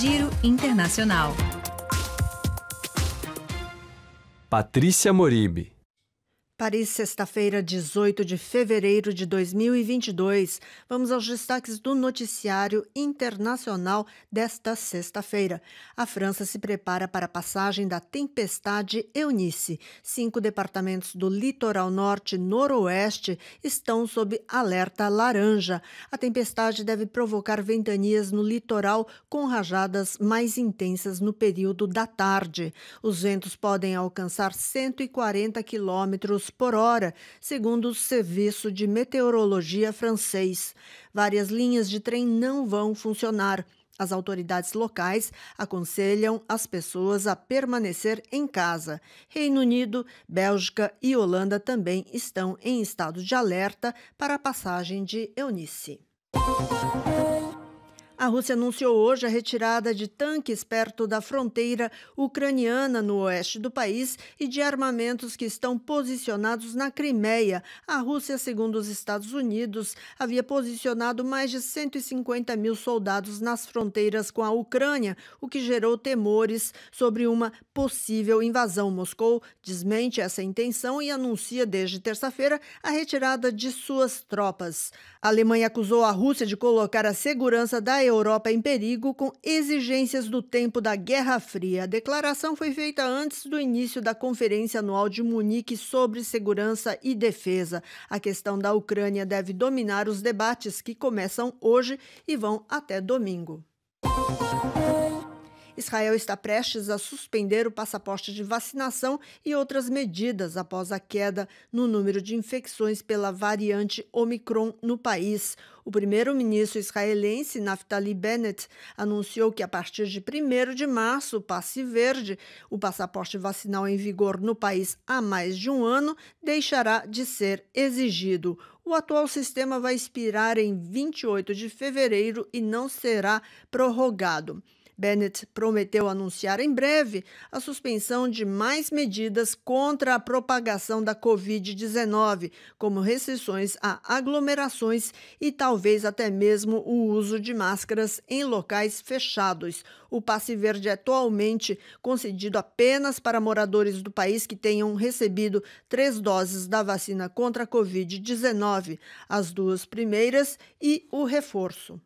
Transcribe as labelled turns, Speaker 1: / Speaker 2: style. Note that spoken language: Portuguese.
Speaker 1: Giro Internacional.
Speaker 2: Patrícia Moribe.
Speaker 3: Paris, sexta-feira, 18 de fevereiro de 2022. Vamos aos destaques do noticiário internacional desta sexta-feira. A França se prepara para a passagem da tempestade Eunice. Cinco departamentos do litoral norte e noroeste estão sob alerta laranja. A tempestade deve provocar ventanias no litoral com rajadas mais intensas no período da tarde. Os ventos podem alcançar 140 quilômetros por hora, segundo o Serviço de Meteorologia francês. Várias linhas de trem não vão funcionar. As autoridades locais aconselham as pessoas a permanecer em casa. Reino Unido, Bélgica e Holanda também estão em estado de alerta para a passagem de Eunice. A Rússia anunciou hoje a retirada de tanques perto da fronteira ucraniana no oeste do país e de armamentos que estão posicionados na Crimeia. A Rússia, segundo os Estados Unidos, havia posicionado mais de 150 mil soldados nas fronteiras com a Ucrânia, o que gerou temores sobre uma possível invasão. Moscou desmente essa intenção e anuncia desde terça-feira a retirada de suas tropas. A Alemanha acusou a Rússia de colocar a segurança da Europa Europa em perigo com exigências do tempo da Guerra Fria. A declaração foi feita antes do início da Conferência Anual de Munique sobre Segurança e Defesa. A questão da Ucrânia deve dominar os debates que começam hoje e vão até domingo. Israel está prestes a suspender o passaporte de vacinação e outras medidas após a queda no número de infecções pela variante Omicron no país. O primeiro-ministro israelense Naftali Bennett anunciou que a partir de 1 de março, o passe verde, o passaporte vacinal em vigor no país há mais de um ano, deixará de ser exigido. O atual sistema vai expirar em 28 de fevereiro e não será prorrogado. Bennett prometeu anunciar em breve a suspensão de mais medidas contra a propagação da Covid-19, como restrições a aglomerações e talvez até mesmo o uso de máscaras em locais fechados. O passe verde é atualmente concedido apenas para moradores do país que tenham recebido três doses da vacina contra a Covid-19, as duas primeiras e o reforço.